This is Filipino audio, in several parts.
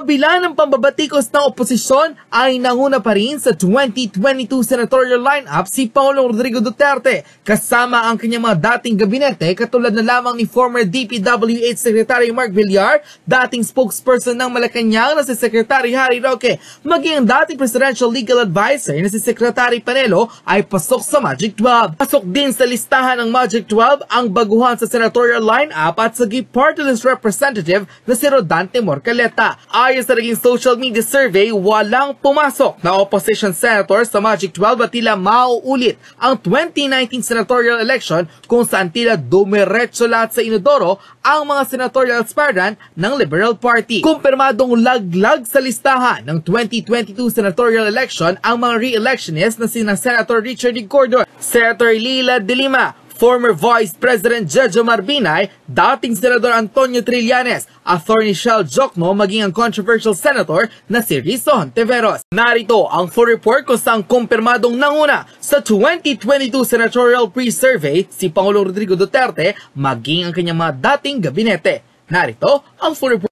kabila ng pambabatikos ng oposisyon ay nanguna pa rin sa 2022 senatorial lineup si Pangulong Rodrigo Duterte kasama ang kanyang mga dating gabinete katulad na lamang ni former DPWH Secretary Mark Villar, dating spokesperson ng Malacanang na si Secretary Harry Roque, maging ang dating presidential legal advisor na si Secretary Panelo ay pasok sa Magic 12. Pasok din sa listahan ng Magic 12 ang baguhan sa senatorial lineup at sa party representative na si Rodante Morcaleta. Ayon sa naging social media survey, walang pumasok na opposition senator sa Magic 12 at tila mauulit ang 2019 senatorial election kung saan tila dumiretso lahat sa inodoro ang mga senatorial aspirant ng Liberal Party. Kumpirmadong laglag sa listahan ng 2022 senatorial election ang mga re-electionists na sina Senator Richard D. Cordon, Senator Lila De Lima, former Vice President Jojo Marbinay, dating Senador Antonio Trillanes, Attorney Shell Jokno maging ang controversial senator na si Rizzo Hontiveros. Narito ang full report kung saan kumpirmadong nanguna sa 2022 senatorial pre-survey si Pangulong Rodrigo Duterte maging ang kanyang mga dating gabinete. Narito ang full report.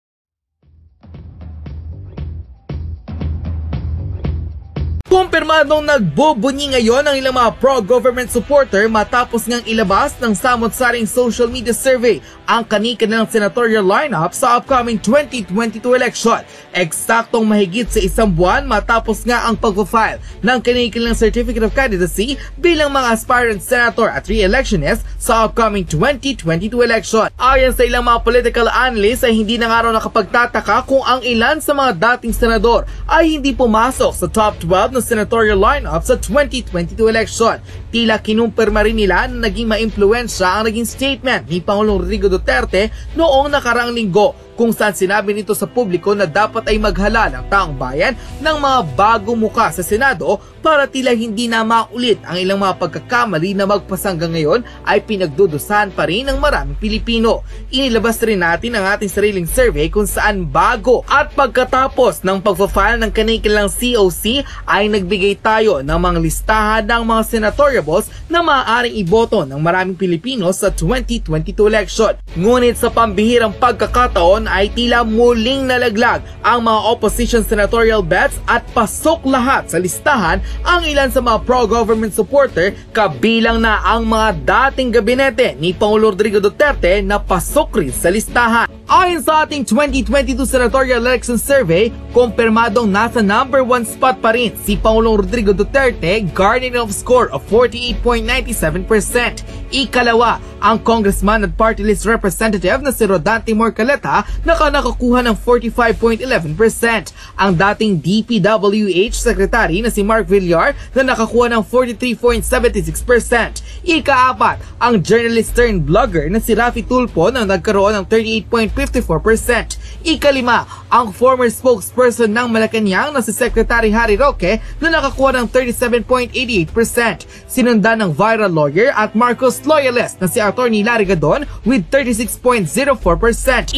Kumpirmadong nagbubunyi ngayon ang ilang mga pro-government supporter matapos ngang ilabas ng samot-saring social media survey ang kani-kanilang senatorial lineup sa upcoming 2022 election. Eksaktong mahigit sa isang buwan matapos nga ang pag-file ng kani-kanilang Certificate of Candidacy bilang mga aspirant senator at re-electionist sa upcoming 2022 election. Ayon sa ilang mga political analysts ay hindi na nga raw nakapagtataka kung ang ilan sa mga dating senador ay hindi pumasok sa top 12 ng senatorial lineup sa 2022 election. Tila kinumpirma rin nila na naging maimpluensya ang naging statement ni Pangulong Rodrigo Duterte noong nakarang linggo kung saan sinabi nito sa publiko na dapat ay maghala ng taong bayan ng mga bagong muka sa Senado para tila hindi na maulit ang ilang mga pagkakamali na magpasangga ngayon ay pinagdudusahan pa rin ng maraming Pilipino. Inilabas rin natin ang ating sariling survey kung saan bago at pagkatapos ng pagpa-file ng kanikilang COC ay nagbigay tayo ng mga listahan ng mga senatoriables na maaaring iboto ng maraming Pilipino sa 2022 election. Ngunit sa pambihirang pagkakataon ay tila muling nalaglag ang mga opposition senatorial bets at pasok lahat sa listahan ang ilan sa mga pro-government supporter kabilang na ang mga dating gabinete ni Pangulong Rodrigo Duterte na pasok rin sa listahan. Ayon sa ating 2022 senatorial election survey, kumpirmadong nasa number 1 spot pa rin si Pangulong Rodrigo Duterte garnering of score of 48.97%. Ikalawa, ang congressman at party list representative na si Rodante Morcaleta na nakakuha ng 45.11%. Ang dating DPWH secretary na si Mark Villar na nakakuha ng 43.76%. Ikaapat, ang journalist turned blogger na si Rafi Tulpo na nagkaroon ng 38.54%. Ikalima, ang former spokesperson ng Malacanang na si Secretary Harry Roque na nakakuha ng 37.88%. Sinundan ng viral lawyer at Marcos loyalist na si Attorney Larry Gadon with 36.04%.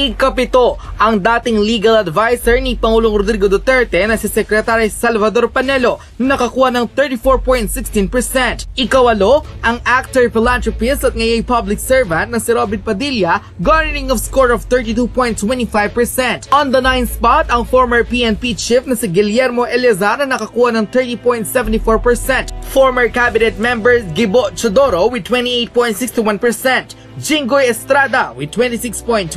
Ikapito, ang dating legal advisor ni Pangulong Rodrigo Duterte na si Secretary Salvador Panelo na nakakuha ng 34.16%. Ikawalo, ang actor, philanthropist at ngayon public servant na si Robin Padilla garnering of score of 32.25%. On the 9th spot, ang former PNP chief na si Guillermo Eleazar na nakakuha ng 30.74%. Former cabinet members Gibo Chodoro with 28.61%. Jinggoy Estrada with 26.29%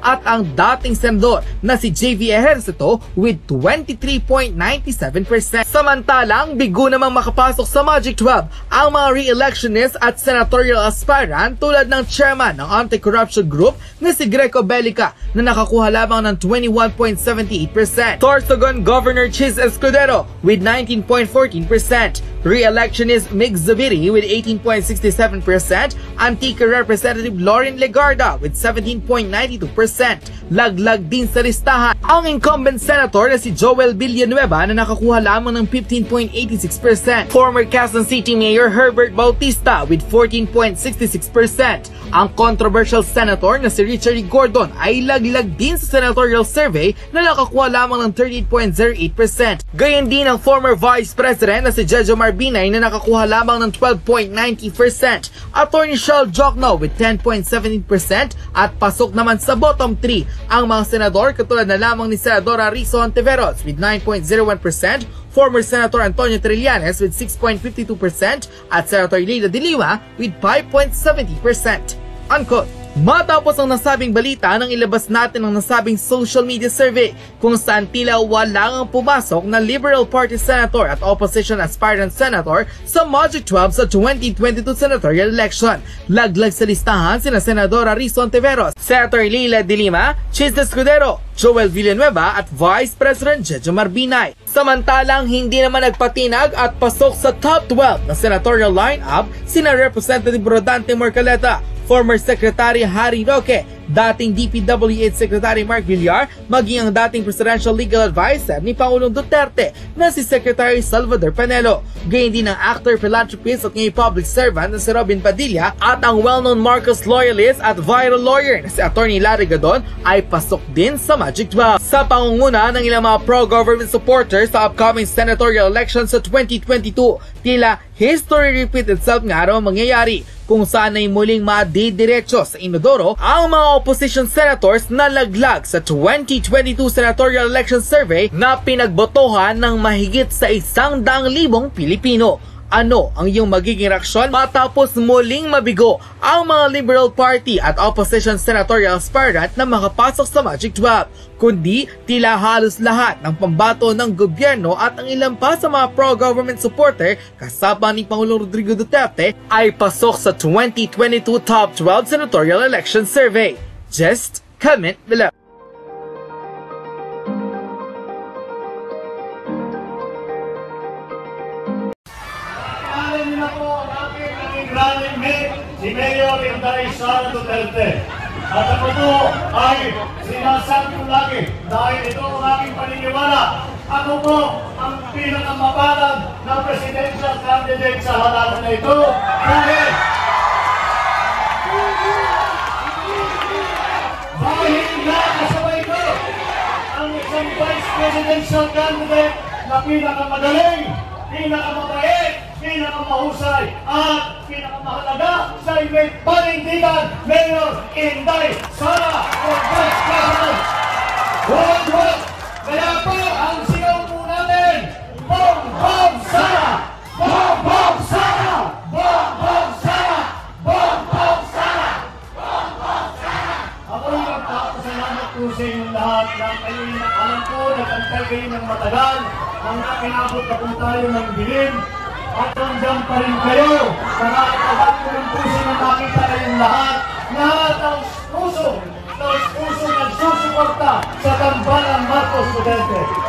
at ang dating senador na si JV Ejercito with 23.97%. Samantalang bigo namang makapasok sa Magic 12 ang mga re-electionists at senatorial aspirant tulad ng chairman ng anti-corruption group na si Greco Belica na nakakuha lamang ng 21.78%. Sorsogon Governor Chis Escudero with 19.14%. Re-electionist Mig Zubiri with 18.67%. Antique Representative Lauren Legarda with 17.92%. Laglag din sa listahan ang incumbent senator na si Joel Villanueva na nakakuha lamang ng 15.86%. Former Quezon City Mayor Herbert Bautista with 14.66%. Ang controversial senator na si Richard E. Gordon ay laglag din sa senatorial survey na nakakuha lamang ng 38.08%. Gayon din ang former Vice President na si Jejo Marbinay na nakakuha lamang ng 12.90%. Attorney Shell Jokno with 10.17% at pasok naman sa bottom 3 ang mga senador katulad na lamang ni Senadora Rizzo Ontiveros with 9.01%, former Senator Antonio Trillanes with 6.52% at Senator Leila de Lima with 5.70%. Unquote. Matapos ang nasabing balita nang ilabas natin ang nasabing social media survey kung saan tila wala ang pumasok na Liberal Party Senator at Opposition Aspirant Senator sa Magic 12 sa 2022 senatorial election. Laglag sa listahan sina Senadora Rizzo Ontiveros, Senator Leila de Lima, Chis Escudero, Joel Villanueva at Vice President Jejo Marbinay. Samantalang hindi naman nagpatinag at pasok sa top 12 na senatorial lineup sina Representative Rodante Morcaleta, former Secretary Harry Roque, dating DPWH Secretary Mark Villar, maging ang dating Presidential Legal Advisor ni Pangulong Duterte na si Secretary Salvador Panelo. Gayun din ang actor, philanthropist at ngayon public servant na si Robin Padilla at ang well-known Marcos loyalist at viral lawyer na si Attorney Larry Gadon ay pasok din sa Magic 12. Sa pangunguna ng ilang mga pro-government supporters sa upcoming senatorial election sa 2022, tila history repeat itself nga raw mangyayari kung saan ay muling madidiretso sa inodoro ang mga opposition senators na laglag sa 2022 senatorial election survey na pinagbotohan ng mahigit sa isang daang libong Pilipino. Ano ang iyong magiging reaksyon matapos muling mabigo ang mga Liberal Party at Opposition Senatorial aspirant na makapasok sa Magic 12? Kundi tila halos lahat ng pambato ng gobyerno at ang ilan pa sa mga pro-government supporter kasama ni Pangulong Rodrigo Duterte ay pasok sa 2022 Top 12 Senatorial Election Survey. Just comment below. Running mate, si Mayor Inday Sara Duterte. At ako po ay sinasabi ko lagi dahil ito ang aking paniniwala. Ako po ang pinakamapalad na presidential candidate sa halalan na ito. Dahil dahil nakasabay ko ang isang presidential candidate na pinakamagaling, pinakamabait, pinakamahusay, at pinakamahalaga sa imig panindigan, Mayor Inday Sara for Vice President. Wag, wag! Kaya po, ang sigaw po natin, Bong Bong Sara! Bong Bong Sara! Bong Bong Sara! Bong Bong Sara! Ako yung nagpapasalamat po sa inyong lahat na kayo yung alam ko, nagantay kayo ng matagal, hanggang inabot na po tayo ng dilim, at nandiyan pa rin kayo. Nakakatagal ko rin po sa nakita kayong lahat, lahat ng puso, ng puso nagsusuporta sa tambalang Marcos Duterte.